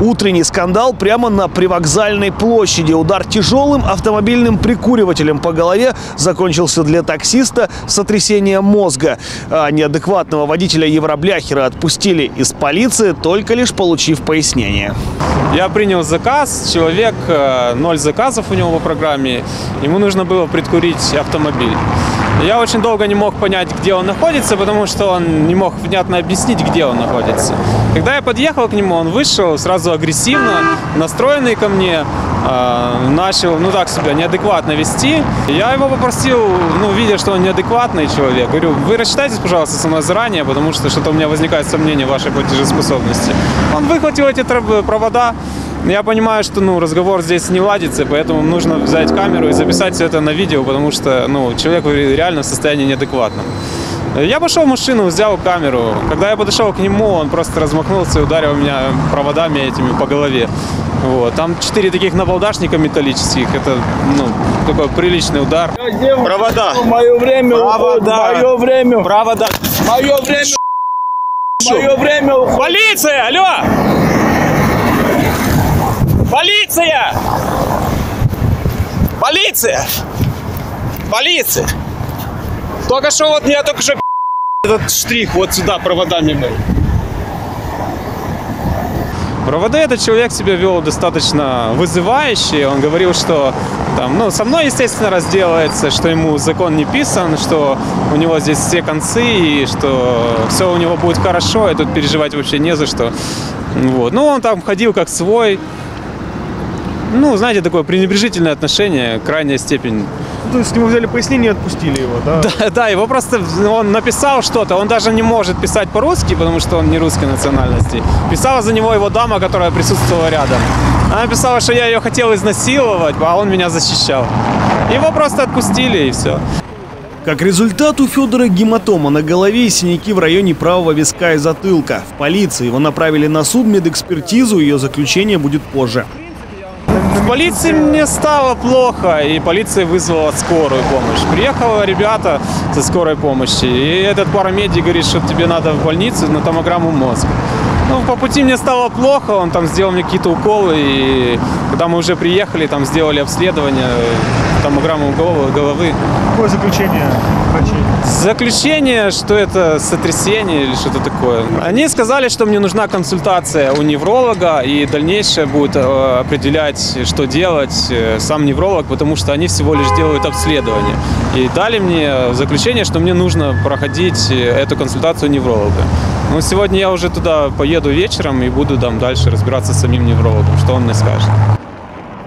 Утренний скандал прямо на привокзальной площади. Удар тяжелым автомобильным прикуривателем по голове закончился для таксиста сотрясением мозга. А неадекватного водителя Евробляхера отпустили из полиции, только лишь получив пояснение. Я принял заказ, человек, э, ноль заказов у него по программе, ему нужно было предкурить автомобиль. Я очень долго не мог понять, где он находится, потому что он не мог внятно объяснить, где он находится. Когда я подъехал к нему, он вышел сразу агрессивно, настроенный ко мне, э, начал, ну так себя, неадекватно вести. Я его попросил, ну, видя, что он неадекватный человек, говорю, вы рассчитайтесь, пожалуйста, со мной заранее, потому что что-то у меня возникает сомнение в вашей платежеспособности. Он выхватил эти провода, я понимаю, что ну, разговор здесь не ладится, поэтому нужно взять камеру и записать все это на видео, потому что ну, человек реально в состоянии неадекватном. Я пошел в машину, взял камеру. Когда я подошел к нему, он просто размахнулся и ударил меня проводами этими по голове. Вот. Там четыре таких набалдашника металлических. Это ну, такой приличный удар. Провода. Мое время Провода. мое время, Провода. мое время, мое время. Полиция! Алло! Полиция! Полиция! Полиция! Только что вот меня только что этот штрих вот сюда проводами был. Провода этот человек себя вел достаточно вызывающе. Он говорил, что там, ну, со мной, естественно, разделается, что ему закон не писан, что у него здесь все концы, и что все у него будет хорошо, и тут переживать вообще не за что. Вот. Ну, он там ходил как свой. Ну, знаете, такое пренебрежительное отношение, крайняя степень То есть ему взяли пояснение и отпустили его, да? да, да, его просто он написал что-то, он даже не может писать по-русски, потому что он не русской национальности. Писала за него его дама, которая присутствовала рядом. Она написала, что я ее хотел изнасиловать, а он меня защищал. Его просто отпустили и все. Как результат, у Федора гематома на голове и синяки в районе правого виска и затылка. В полиции его направили на суд медэкспертизу, ее заключение будет позже. В полиции мне стало плохо, и полиция вызвала скорую помощь. Приехали ребята со скорой помощи, и этот парамедик говорит, что тебе надо в больницу на томограмму мозга. Ну, по пути мне стало плохо, он там сделал мне какие-то уколы, и когда мы уже приехали, там сделали обследование, томограмму головы, головы. Какое заключение врачей? Заключение, что это сотрясение или что-то такое. Они сказали, что мне нужна консультация у невролога, и дальнейшее будет э, определять, что делать э, сам невролог, потому что они всего лишь делают обследование. И дали мне заключение, что мне нужно проходить э, эту консультацию невролога. Ну, сегодня я уже туда поеду вечером и буду там дальше разбираться с самим неврологом, что он мне скажет.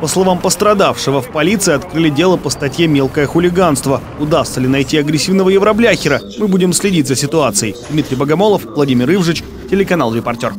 По словам пострадавшего, в полиции открыли дело по статье «Мелкое хулиганство». Удастся ли найти агрессивного евробляхера? Мы будем следить за ситуацией. Дмитрий Богомолов, Владимир Ивжич, телеканал «Репортер».